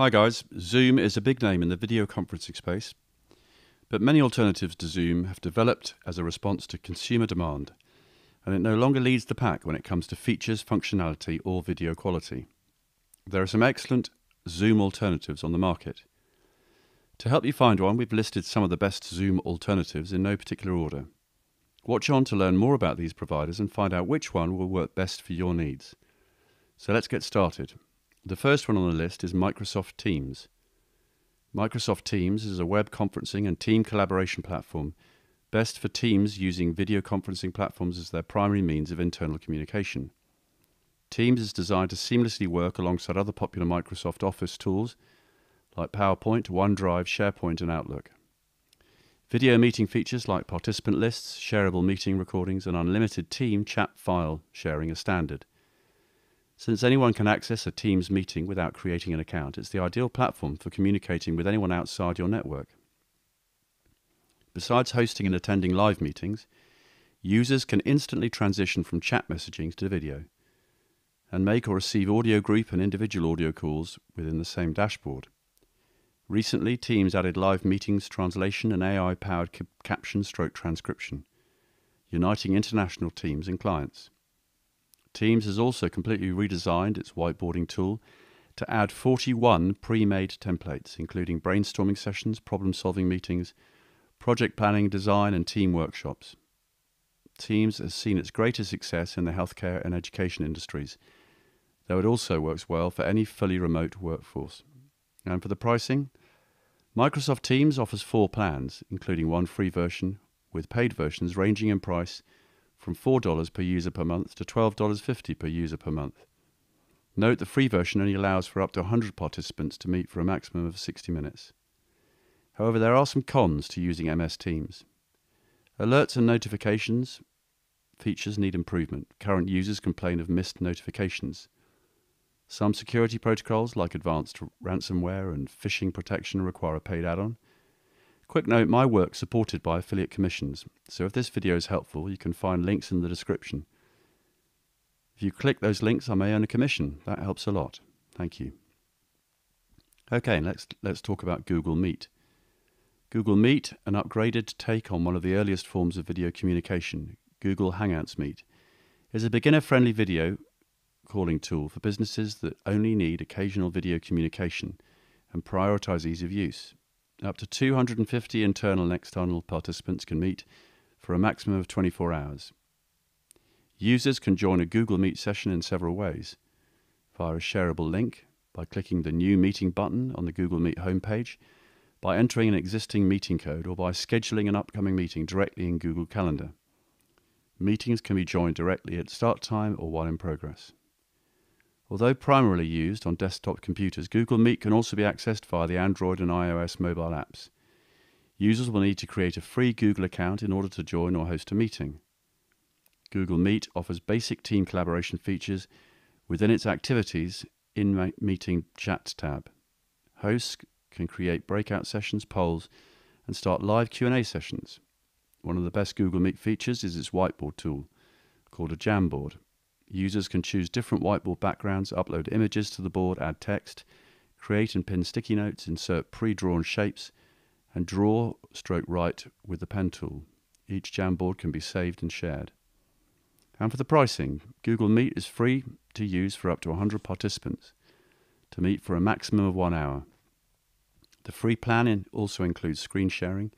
Hi guys, Zoom is a big name in the video conferencing space, but many alternatives to Zoom have developed as a response to consumer demand, and it no longer leads the pack when it comes to features, functionality, or video quality. There are some excellent Zoom alternatives on the market. To help you find one, we've listed some of the best Zoom alternatives in no particular order. Watch on to learn more about these providers and find out which one will work best for your needs. So let's get started. The first one on the list is Microsoft Teams. Microsoft Teams is a web conferencing and team collaboration platform best for teams using video conferencing platforms as their primary means of internal communication. Teams is designed to seamlessly work alongside other popular Microsoft Office tools like PowerPoint, OneDrive, SharePoint, and Outlook. Video meeting features like participant lists, shareable meeting recordings, and unlimited team chat file sharing are standard. Since anyone can access a Teams meeting without creating an account, it's the ideal platform for communicating with anyone outside your network. Besides hosting and attending live meetings, users can instantly transition from chat messaging to video and make or receive audio group and individual audio calls within the same dashboard. Recently, Teams added live meetings translation and AI powered caption stroke transcription, uniting international teams and clients. Teams has also completely redesigned its whiteboarding tool to add 41 pre made templates, including brainstorming sessions, problem solving meetings, project planning, design, and team workshops. Teams has seen its greatest success in the healthcare and education industries, though it also works well for any fully remote workforce. And for the pricing, Microsoft Teams offers four plans, including one free version, with paid versions ranging in price from $4 per user per month to $12.50 per user per month. Note the free version only allows for up to 100 participants to meet for a maximum of 60 minutes. However, there are some cons to using MS Teams. Alerts and notifications features need improvement. Current users complain of missed notifications. Some security protocols, like advanced ransomware and phishing protection, require a paid add on. Quick note my work supported by affiliate commissions, so if this video is helpful, you can find links in the description. If you click those links, I may earn a commission. That helps a lot. Thank you. Okay, let's, let's talk about Google Meet. Google Meet, an upgraded take on one of the earliest forms of video communication, Google Hangouts Meet, is a beginner friendly video calling tool for businesses that only need occasional video communication and prioritize ease of use. Up to 250 internal and external participants can meet for a maximum of 24 hours. Users can join a Google Meet session in several ways via a shareable link, by clicking the New Meeting button on the Google Meet homepage, by entering an existing meeting code, or by scheduling an upcoming meeting directly in Google Calendar. Meetings can be joined directly at start time or while in progress. Although primarily used on desktop computers, Google Meet can also be accessed via the Android and iOS mobile apps. Users will need to create a free Google account in order to join or host a meeting. Google Meet offers basic team collaboration features within its Activities in Meeting Chat tab. Hosts can create breakout sessions, polls, and start live Q&A sessions. One of the best Google Meet features is its whiteboard tool, called a Jamboard. Users can choose different whiteboard backgrounds, upload images to the board, add text, create and pin sticky notes, insert pre-drawn shapes, and draw stroke write with the pen tool. Each Jamboard can be saved and shared. And for the pricing, Google Meet is free to use for up to 100 participants to meet for a maximum of one hour. The free plan also includes screen sharing,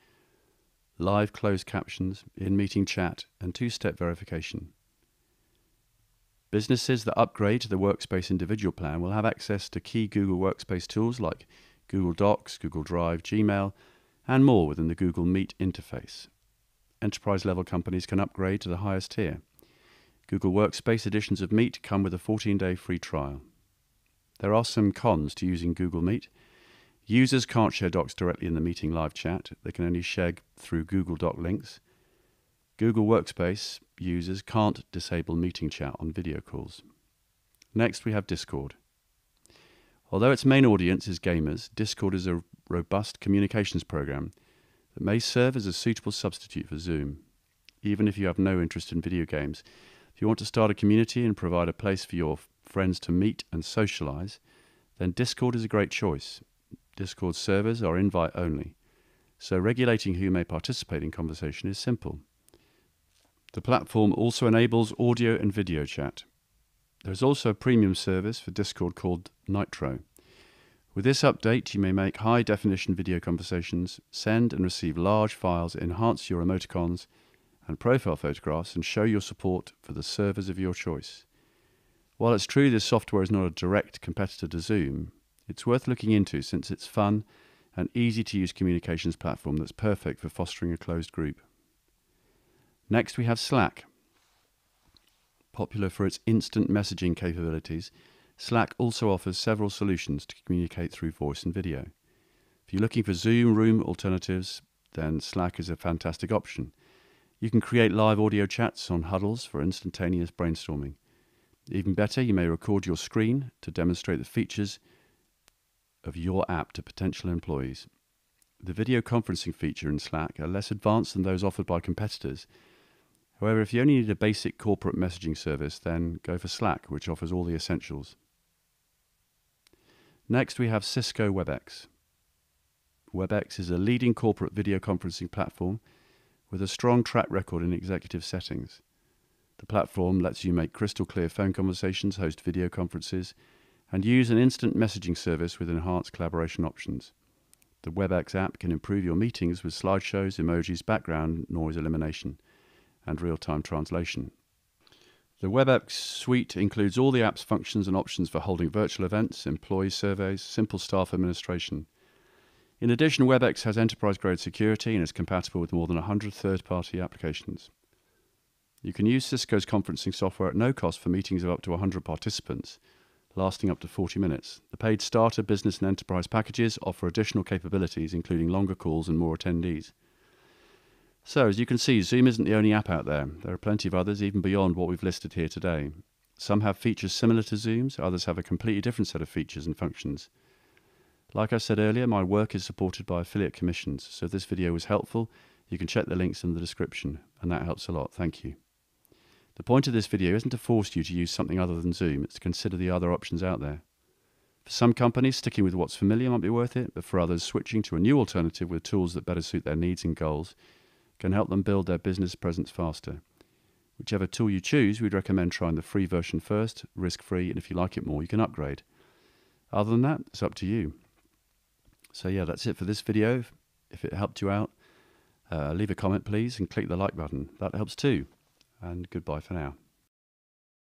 live closed captions, in meeting chat, and two step verification. Businesses that upgrade to the Workspace Individual Plan will have access to key Google Workspace tools like Google Docs, Google Drive, Gmail, and more within the Google Meet interface. Enterprise level companies can upgrade to the highest tier. Google Workspace editions of Meet come with a 14 day free trial. There are some cons to using Google Meet. Users can't share docs directly in the meeting live chat, they can only share through Google Doc links. Google Workspace users can't disable meeting chat on video calls. Next, we have Discord. Although its main audience is gamers, Discord is a robust communications program that may serve as a suitable substitute for Zoom. Even if you have no interest in video games, if you want to start a community and provide a place for your friends to meet and socialize, then Discord is a great choice. Discord servers are invite only, so regulating who may participate in conversation is simple. The platform also enables audio and video chat. There is also a premium service for Discord called Nitro. With this update, you may make high definition video conversations, send and receive large files, enhance your emoticons and profile photographs, and show your support for the servers of your choice. While it's true this software is not a direct competitor to Zoom, it's worth looking into since it's fun and easy to use communications platform that's perfect for fostering a closed group. Next, we have Slack. Popular for its instant messaging capabilities, Slack also offers several solutions to communicate through voice and video. If you're looking for Zoom Room alternatives, then Slack is a fantastic option. You can create live audio chats on huddles for instantaneous brainstorming. Even better, you may record your screen to demonstrate the features of your app to potential employees. The video conferencing feature in Slack are less advanced than those offered by competitors. However, if you only need a basic corporate messaging service, then go for Slack, which offers all the essentials. Next, we have Cisco WebEx. WebEx is a leading corporate video conferencing platform with a strong track record in executive settings. The platform lets you make crystal clear phone conversations, host video conferences, and use an instant messaging service with enhanced collaboration options. The WebEx app can improve your meetings with slideshows, emojis, background noise elimination, and real time translation. The WebEx suite includes all the app's functions and options for holding virtual events, employee surveys, simple staff administration. In addition, WebEx has enterprise grade security and is compatible with more than 100 third party applications. You can use Cisco's conferencing software at no cost for meetings of up to 100 participants lasting up to 40 minutes. The paid starter, business, and enterprise packages offer additional capabilities, including longer calls and more attendees. So, as you can see, Zoom isn't the only app out there. There are plenty of others, even beyond what we've listed here today. Some have features similar to Zoom's, others have a completely different set of features and functions. Like I said earlier, my work is supported by affiliate commissions, so if this video was helpful, you can check the links in the description, and that helps a lot. Thank you. The point of this video isn't to force you to use something other than Zoom, it's to consider the other options out there. For some companies, sticking with what's familiar might be worth it, but for others, switching to a new alternative with tools that better suit their needs and goals can help them build their business presence faster. Whichever tool you choose, we'd recommend trying the free version first, risk free, and if you like it more, you can upgrade. Other than that, it's up to you. So, yeah, that's it for this video. If it helped you out, uh, leave a comment, please, and click the like button. That helps too and goodbye for now.